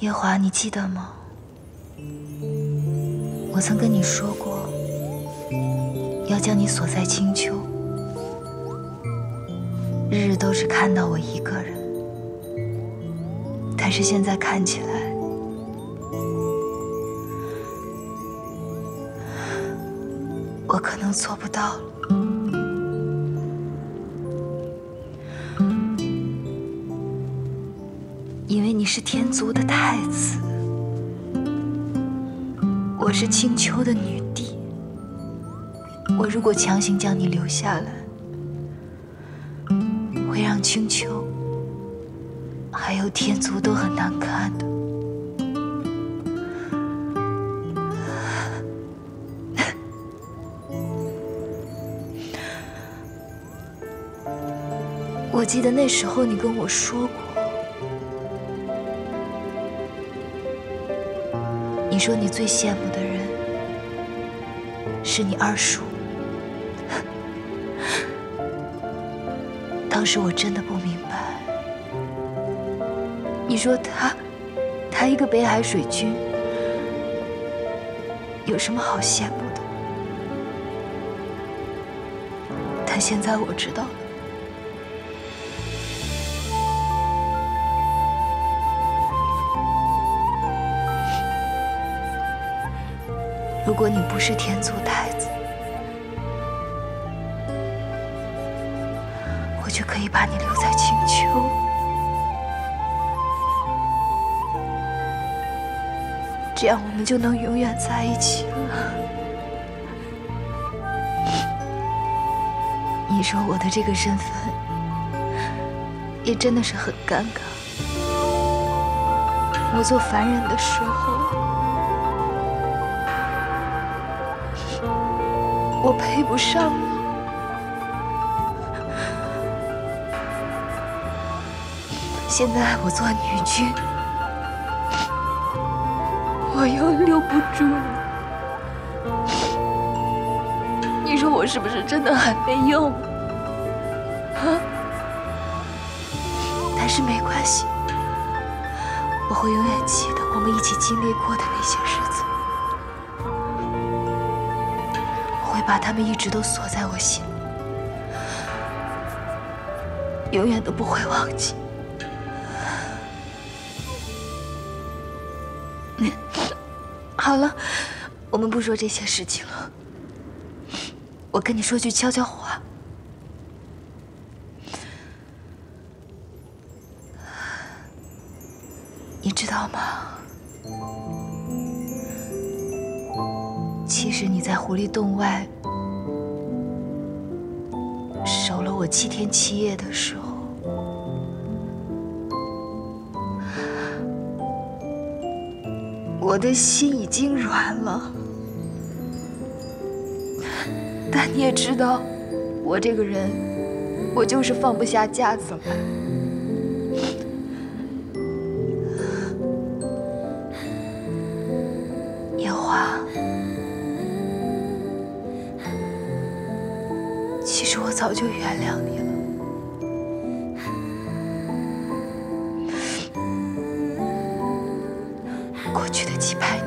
夜华，你记得吗？我曾跟你说过，要将你锁在青丘，日日都只看到我一个人。但是现在看起来，我可能做不到了。是天族的太子，我是青丘的女帝。我如果强行将你留下来，会让青丘还有天族都很难看的。我记得那时候你跟我说过。你说你最羡慕的人是你二叔，当时我真的不明白。你说他，他一个北海水君，有什么好羡慕的？但现在我知道了。如果你不是天族太子，我就可以把你留在青丘，这样我们就能永远在一起了。你说我的这个身份，也真的是很尴尬。我做凡人的时候。我配不上你，现在我做女君，我又留不住你，你说我是不是真的很没用啊？但是没关系，我会永远记得我们一起经历过的那些日把他们一直都锁在我心里，永远都不会忘记。好了，我们不说这些事情了。我跟你说句悄悄话，的心已经软了。但你也知道，我这个人，我就是放不下架子来。烟花。其实我早就原谅你过去的几百，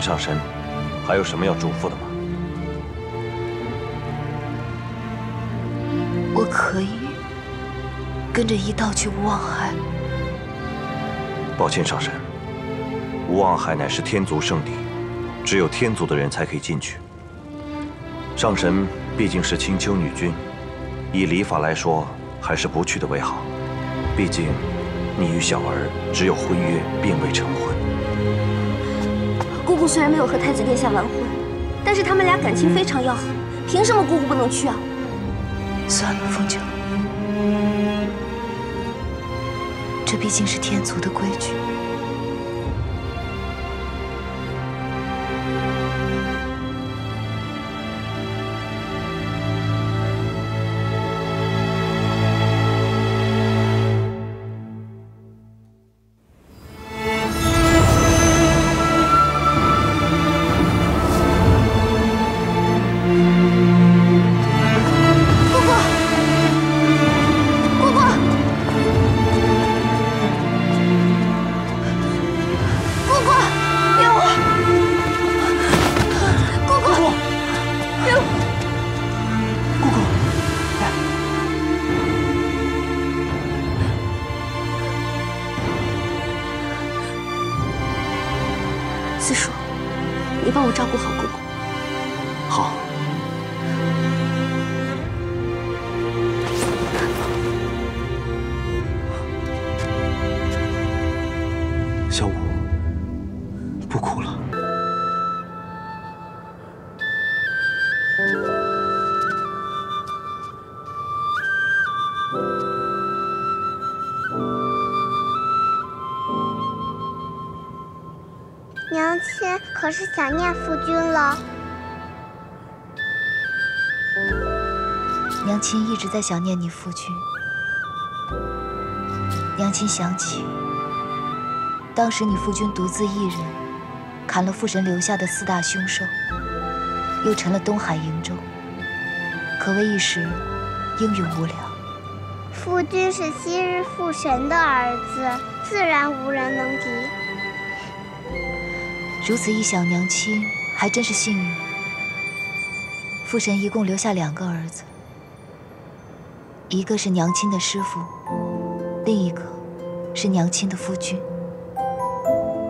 上神，还有什么要嘱咐的吗？我可以跟着一道去无望海。抱歉，上神，无望海乃是天族圣地，只有天族的人才可以进去。上神毕竟是青丘女君，以礼法来说，还是不去的为好。毕竟，你与小儿只有婚约，并未成婚。姑姑虽然没有和太子殿下完婚，但是他们俩感情非常要好，凭什么姑姑不能去啊？算了，凤九。这毕竟是天族的规矩。可是想念夫君了。娘亲一直在想念你夫君。娘亲想起，当时你夫君独自一人，砍了父神留下的四大凶兽，又沉了东海瀛洲，可谓一时英勇无两。夫君是昔日父神的儿子，自然无人能敌。如此一想，娘亲还真是幸运。父神一共留下两个儿子，一个是娘亲的师傅，另一个是娘亲的夫君。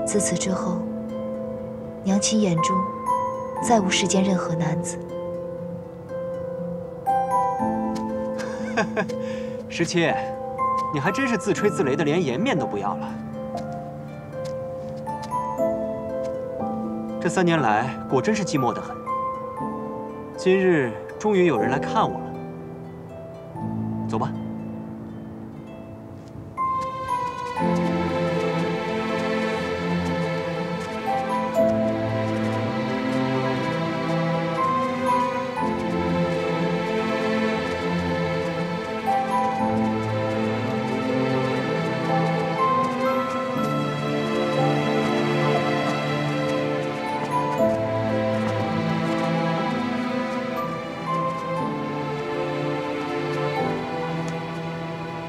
自此之后，娘亲眼中再无世间任何男子。十七，你还真是自吹自擂的，连颜面都不要了。三年来，果真是寂寞得很。今日终于有人来看我了，走吧。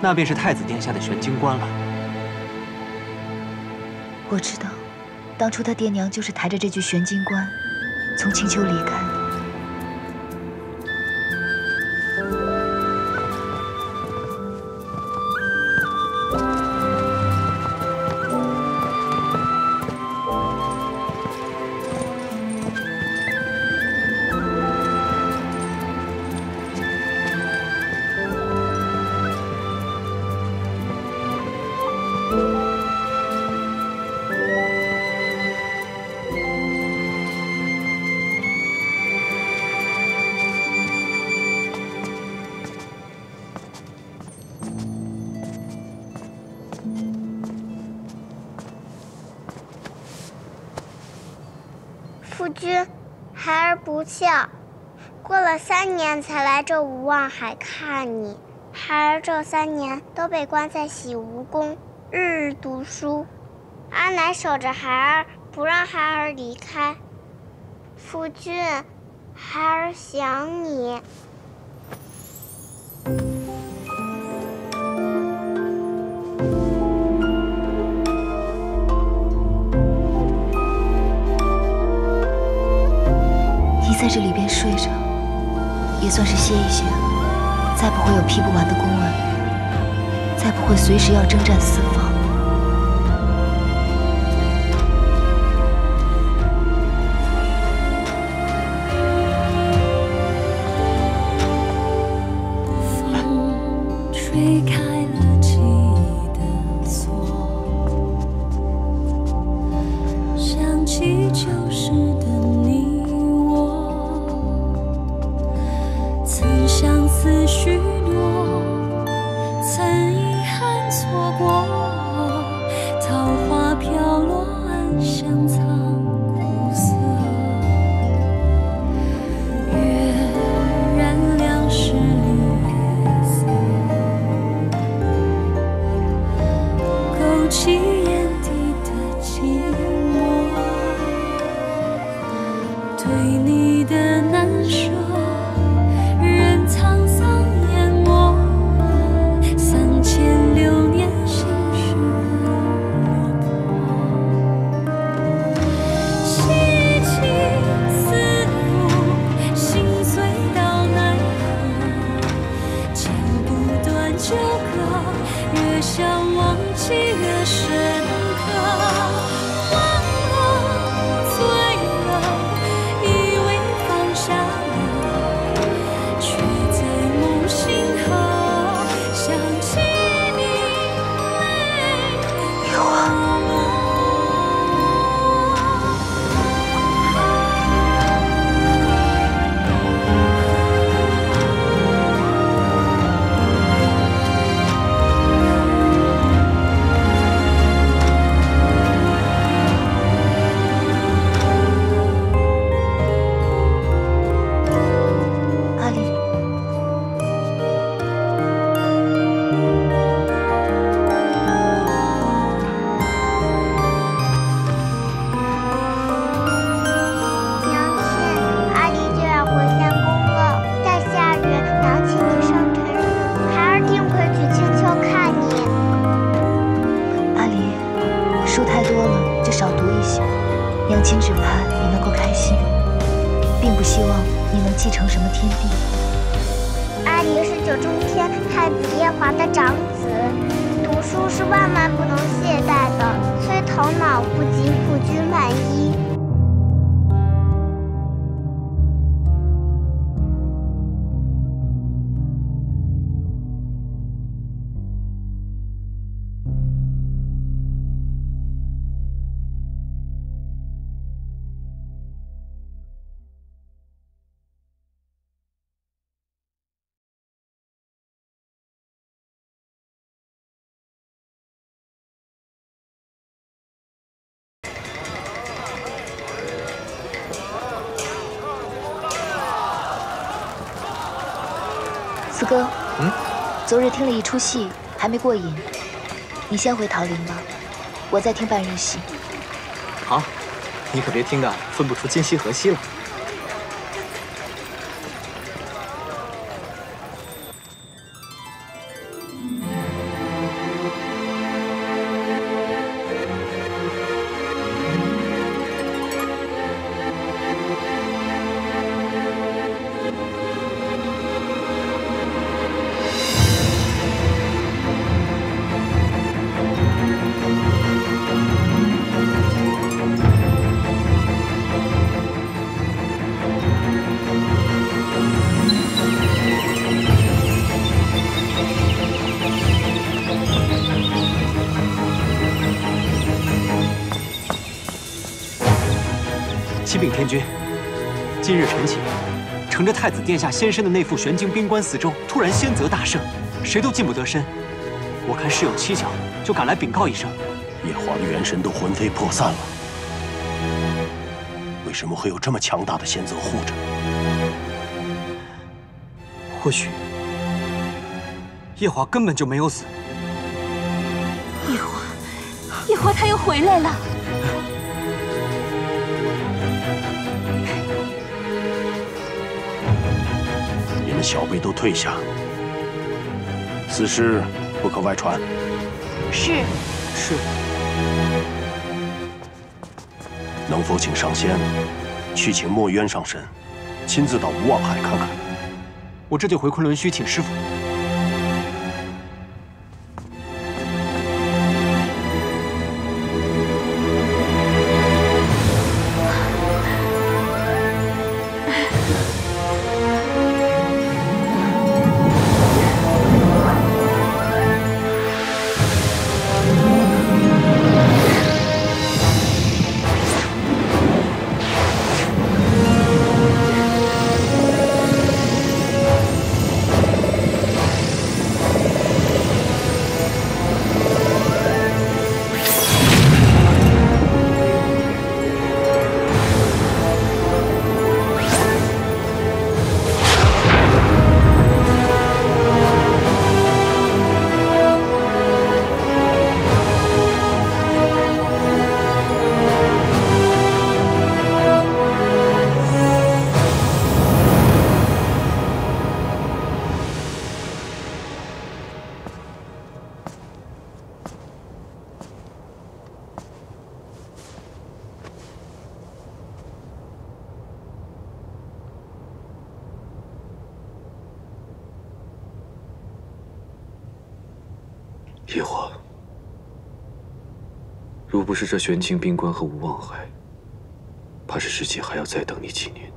那便是太子殿下的玄金棺了。我知道，当初他爹娘就是抬着这具玄金棺，从青丘离开。夫君，孩儿不孝，过了三年才来这无望海看你。孩儿这三年都被关在洗梧宫，日日读书。阿奶守着孩儿，不让孩儿离开。夫君，孩儿想。你睡着，也算是歇一歇了，再不会有批不完的公文，再不会随时要征战四方。风吹开许哥，嗯，昨日听了一出戏，还没过瘾。你先回桃林吧，我再听半日戏。好，你可别听的分不出今夕何夕了。乘着太子殿下仙身的那副玄晶冰棺四周，突然仙泽大盛，谁都近不得身。我看事有蹊跷，就赶来禀告一声。夜华的元神都魂飞魄散了，为什么会有这么强大的仙泽护着？或许夜华根本就没有死。夜华，夜华他又回来了。们小辈都退下，此事不可外传。是。是。能否请上仙去请墨渊上神，亲自到无望海看看？我这就回昆仑虚请师傅。是这玄清冰棺和无望海，怕是师姐还要再等你几年。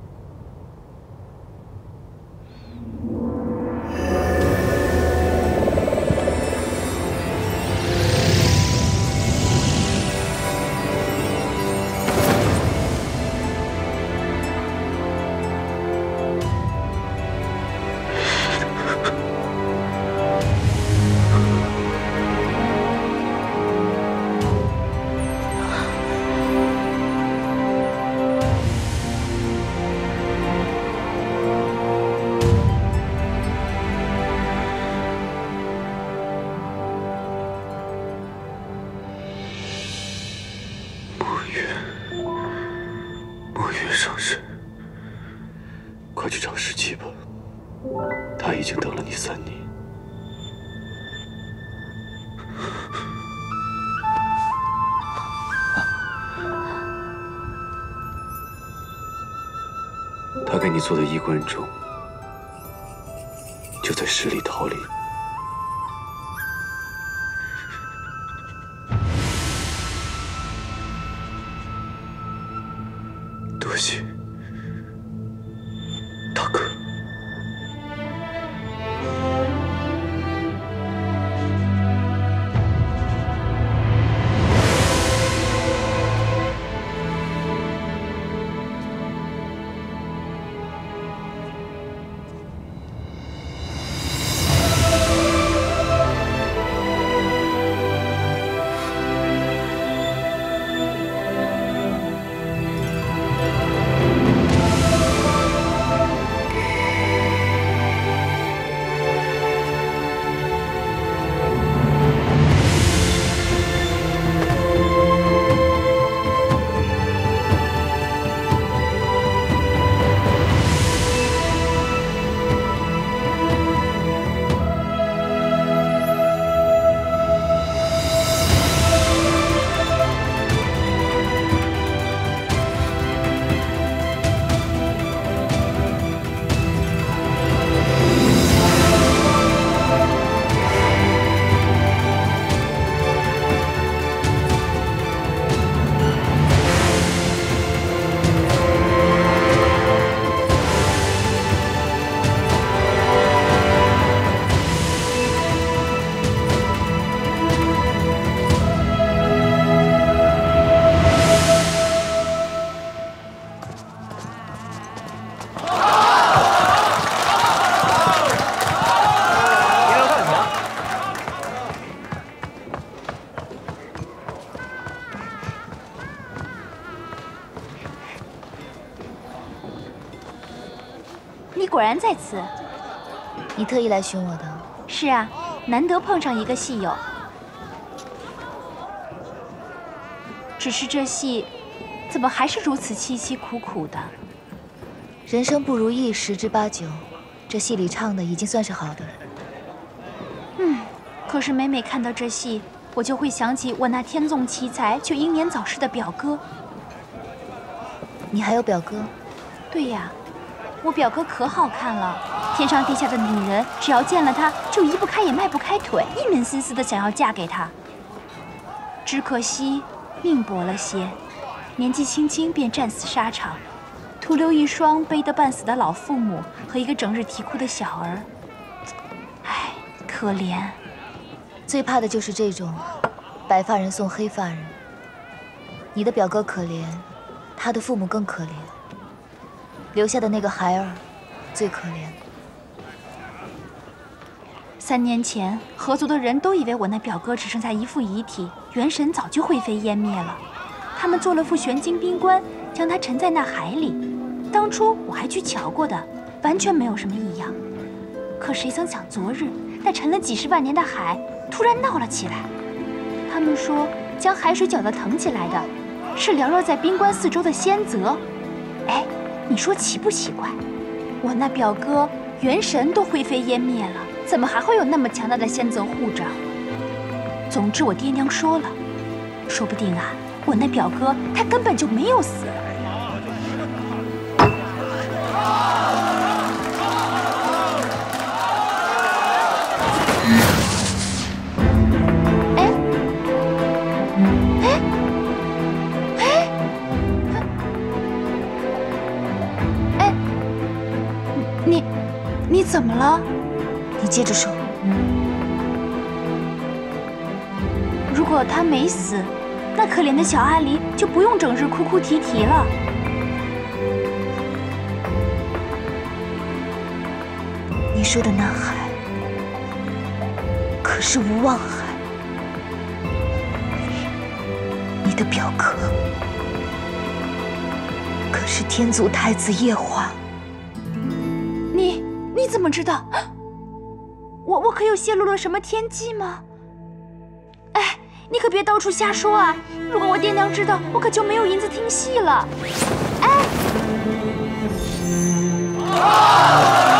你做的衣冠冢，果然在此。你特意来寻我的？是啊，难得碰上一个戏友。只是这戏，怎么还是如此凄凄苦苦的？人生不如意十之八九，这这戏里唱的已经算是好的了。嗯，可是每每看到这戏，我就会想起我那天纵奇才却英年早逝的表哥。你还有表哥？对呀，我表哥可好看了，天上地下的女人只要见了他，就移不开也迈不开腿，一门心思的想要嫁给他。只可惜命薄了些，年纪轻轻便战死沙场，徒留一双悲得半死的老父母和一个整日啼哭的小儿。唉，可怜。最怕的就是这种白发人送黑发人。你的表哥可怜，他的父母更可怜，留下的那个孩儿最可怜。三年前，合族的人都以为我那表哥只剩下一副遗体，元神早就灰飞烟灭了。他们做了副玄晶冰棺，将他沉在那海里。当初我还去瞧过的，完全没有什么异样。可谁曾想，昨日那沉了几十万年的海突然闹了起来。他们说，将海水搅得腾起来的，是缭绕在冰棺四周的仙泽。哎，你说奇不奇怪？我那表哥元神都灰飞烟灭了。怎么还会有那么强大的仙泽护着？总之，我爹娘说了，说不定啊，我那表哥他根本就没有死。了？你接着说。如果他没死，那可怜的小阿离就不用整日哭哭啼啼了。你说的那海，可是无望海。你的表哥，可是天族太子夜华。你怎么知道？我我可有泄露了什么天机吗？哎，你可别到处瞎说啊！如果我爹娘知道，我可就没有银子听戏了。哎！哎！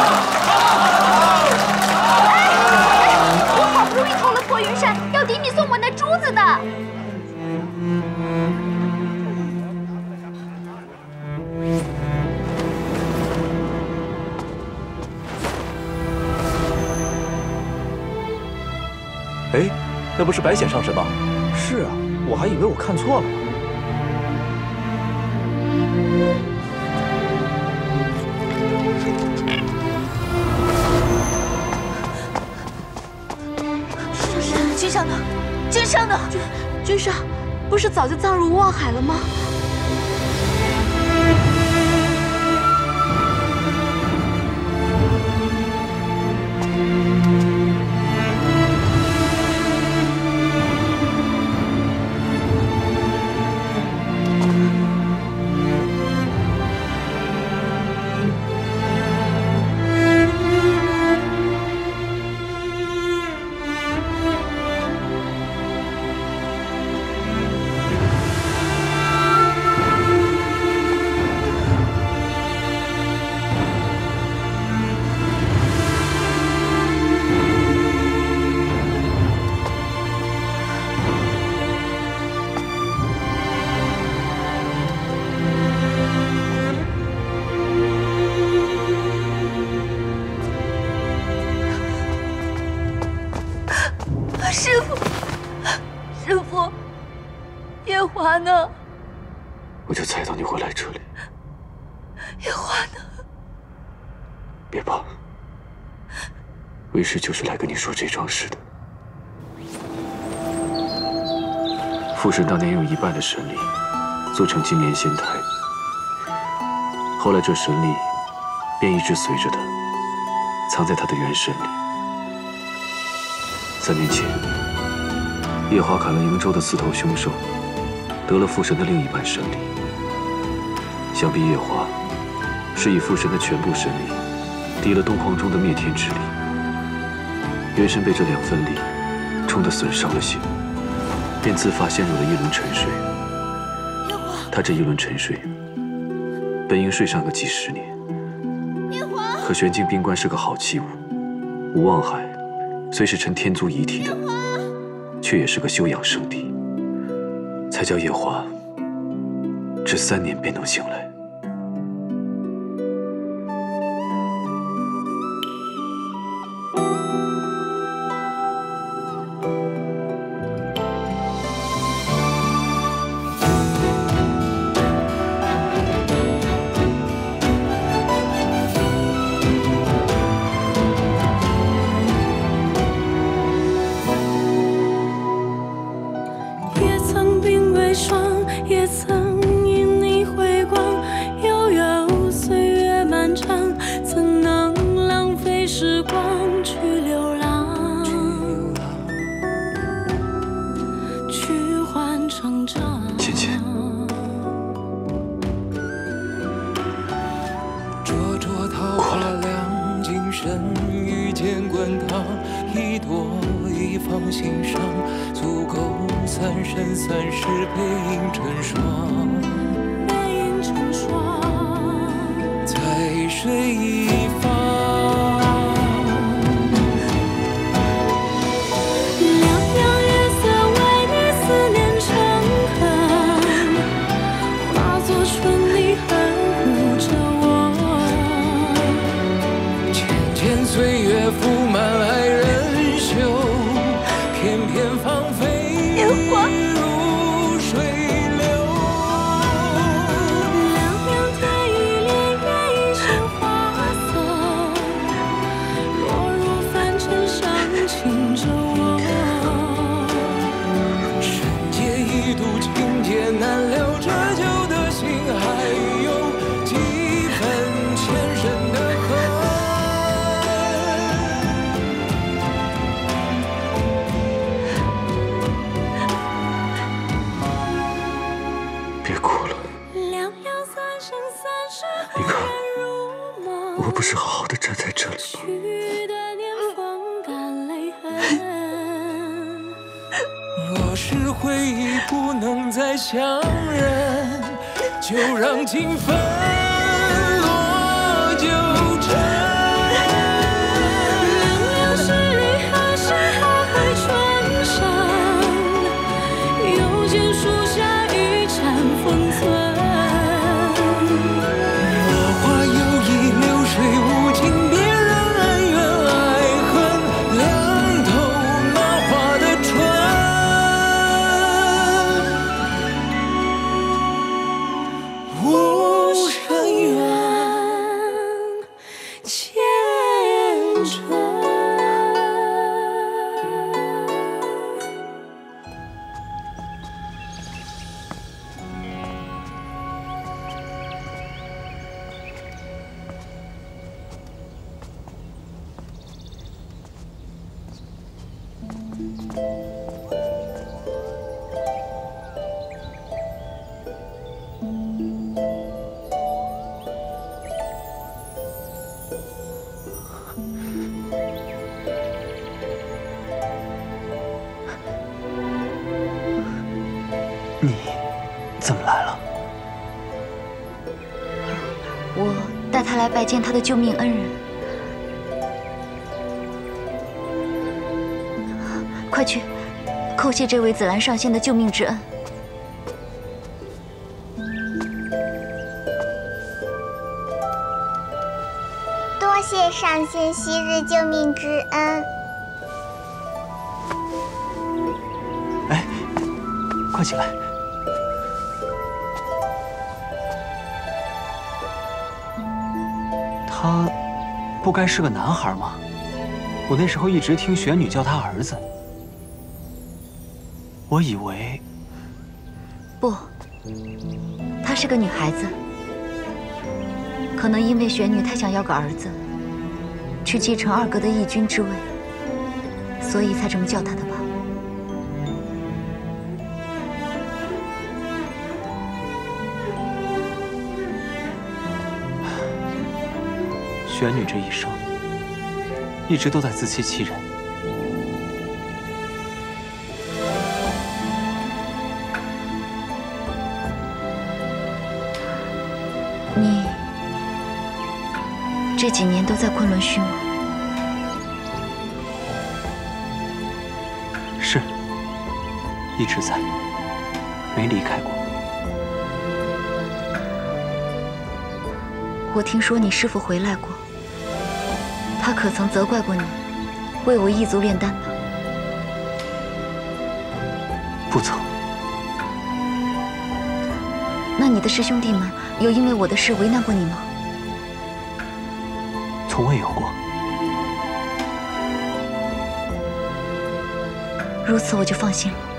那不是白显上神吗？是啊，我还以为我看错了呢。君上呢？君上呢？君君上，不是早就葬入无望海了吗？这就是来跟你说这桩事的。父神当年用一半的神力做成金莲仙台，后来这神力便一直随着他，藏在他的元神里。三年前，夜华砍了瀛洲的四头凶兽，得了父神的另一半神力。想必夜华是以父神的全部神力抵了东皇钟的灭天之力，元神被这两分力冲得损伤了些，便自发陷入了一轮沉睡。他这一轮沉睡，本应睡上个几十年，可玄境冰棺是个好器物。无望海虽是陈天族遗体的，却也是个休养圣地。才叫夜华，只三年便能醒来。我不是好好的站在这里吗？去的年风干泪痕。若是回忆不能再相认，就让情分拜见他的救命恩人。快去，叩谢这位紫兰上仙的救命之恩。多谢上仙昔日救命之恩。哎，快起来！该是个男孩吗？我那时候一直听玄女叫他儿子，我以为不，她是个女孩子，可能因为玄女太想要个儿子，去继承二哥的义军之位，所以才这么叫他的吧。玄女这一生一直都在自欺欺人。你这几年都在昆仑虚吗？是，一直在，没离开过。我听说你师父回来过，他可曾责怪过你，为我一族炼丹呢？不曾。那你的师兄弟们有因为我的事为难过你吗？从未有过。如此我就放心了。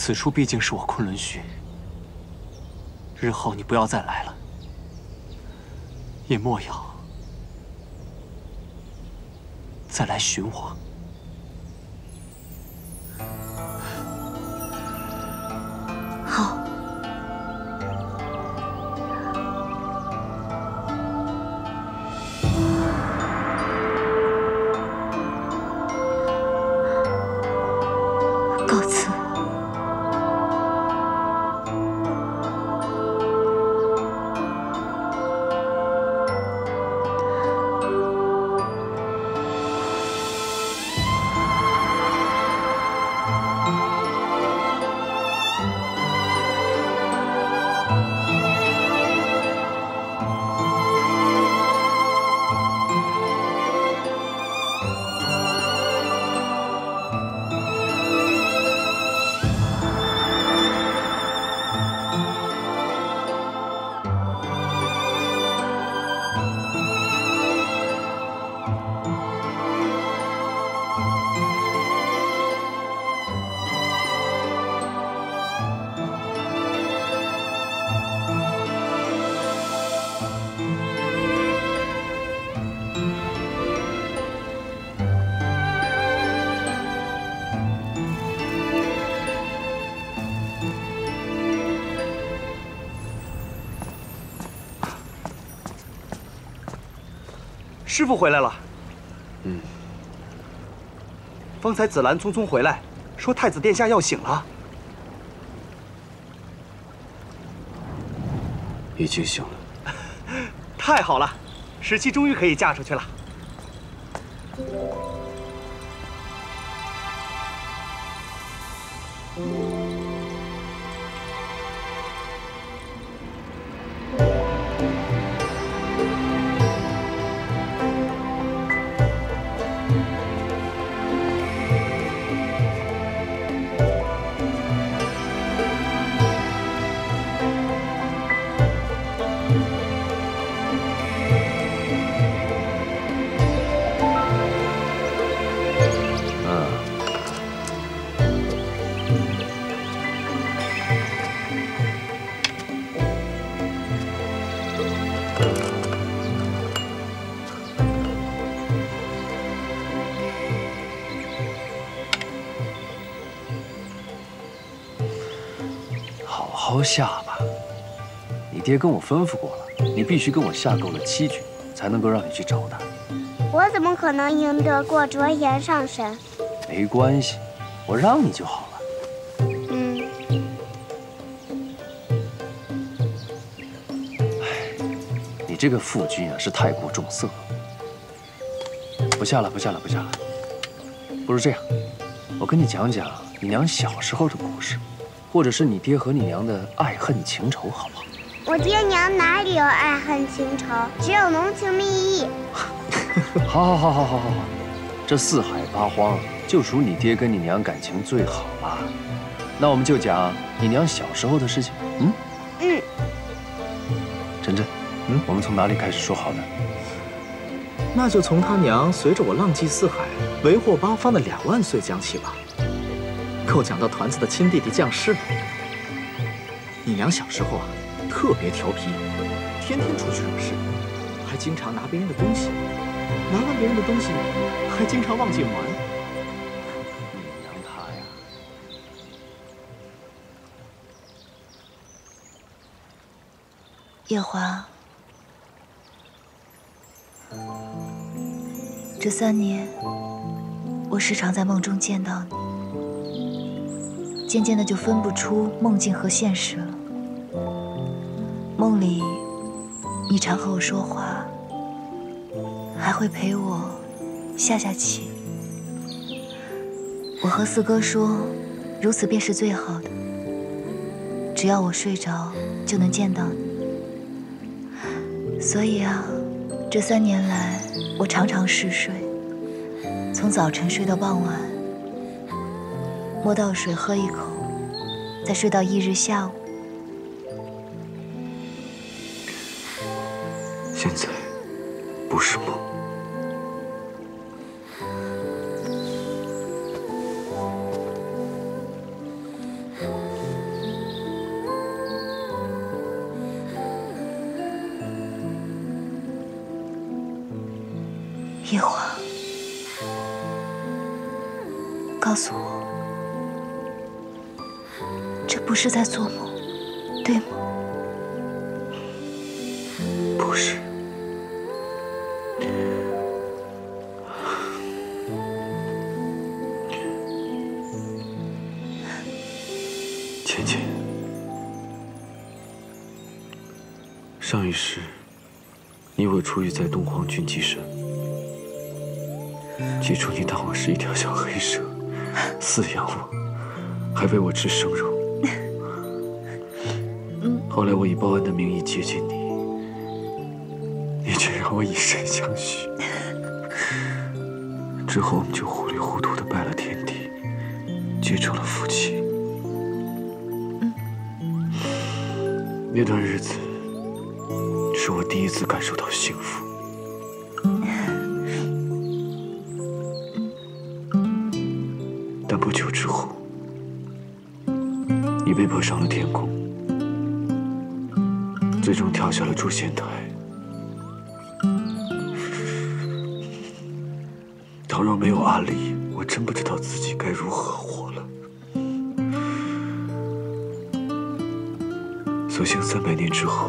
此处毕竟是我昆仑虚，日后你不要再来了，也莫要再来寻我。师傅回来了。嗯。方才紫兰匆匆回来，说太子殿下要醒了。已经醒了。太好了，十七终于可以嫁出去了。下吧。你爹跟我吩咐过了，你必须跟我下够了七局，才能够让你去找他。我怎么可能赢得过卓颜上神？没关系，我让你就好了。嗯，你这个父君啊，是太过重色了。不下了，不下了，不下了。不如这样，我跟你讲讲你娘小时候的故事，或者是你爹和你娘的爱恨情仇，好不好？我爹娘哪里有爱恨情仇，只有浓情蜜意。好，好，好，好，好，好，好。这四海八荒，就属你爹跟你娘感情最好了。那我们就讲你娘小时候的事情。嗯嗯。晨晨，嗯，我们从哪里开始说好呢？那就从他娘随着我浪迹四海、为祸八方的两万岁讲起吧。后讲到团子的亲弟弟降世，你娘小时候啊，特别调皮，天天出去惹事，还经常拿别人的东西，拿完别人的东西，还经常忘记还。你娘她呀，夜华，这三年我时常在梦中见到你。渐渐的就分不出梦境和现实了。梦里，你常和我说话，还会陪我下下棋。我和四哥说，如此便是最好的，只要我睡着，就能见到你。所以啊，这三年来，我常常嗜睡，从早晨睡到傍晚，摸到水喝一口，再睡到翌日下午。现在不是梦，是在做梦，对吗？不是。芊芊，上一世，你我初遇在东皇郡祭神，起初你当我是一条小黑蛇，饲养我，还喂我吃生肉。后来我以报恩的名义接近你，你却让我以身相许。之后我们就糊里糊涂的拜了天地，结成了夫妻。那段日子，是我第一次感受到幸福。但不久之后，你被迫上了天宫，最终跳下了诛仙台。倘若没有阿离，我真不知道自己该如何活了。所幸三百年之后，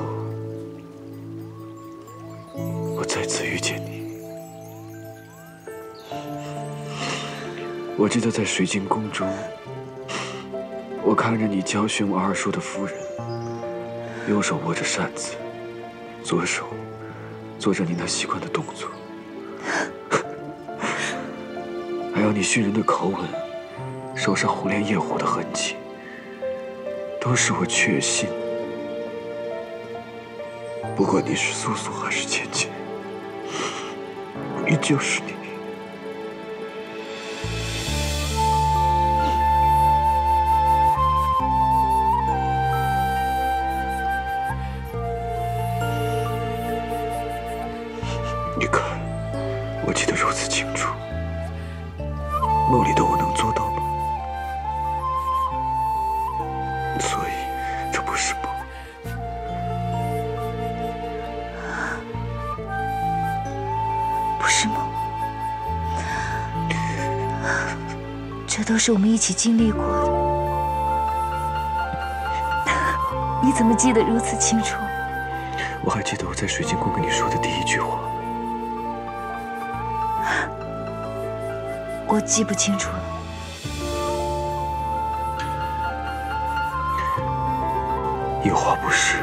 我再次遇见你。我记得在水晶宫中，我看着你教训我二叔的夫人，右手握着扇子，左手做着你那习惯的动作，还有你训人的口吻，手上红莲业火的痕迹，都是我确信。不管你是素素还是芊芊，你就是。你是我们一起经历过的。你怎么记得如此清楚？我还记得我在水晶宫跟你说的第一句话。我记不清楚了。有话不是，